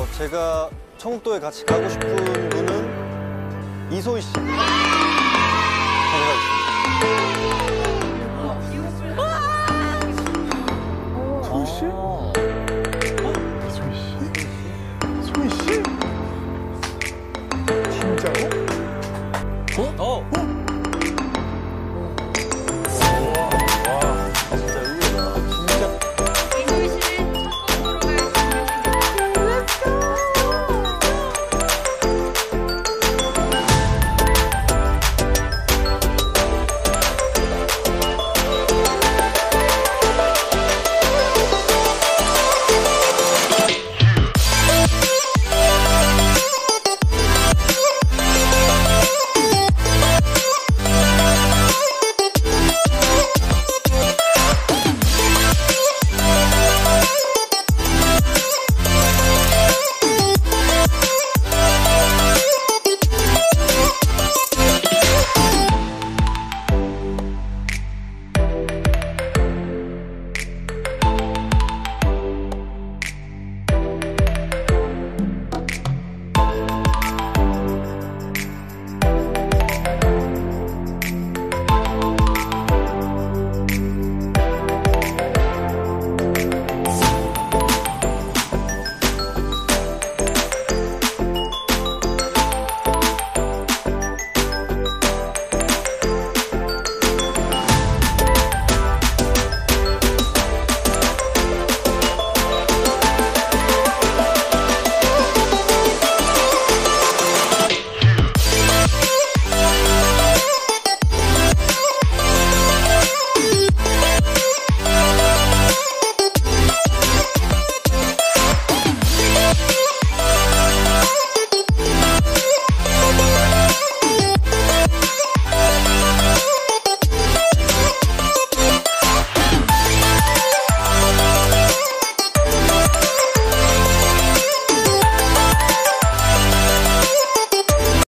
어, 제가 청국도에 같이 가고 싶은 분은 이소희 씨. 가져가겠습니다.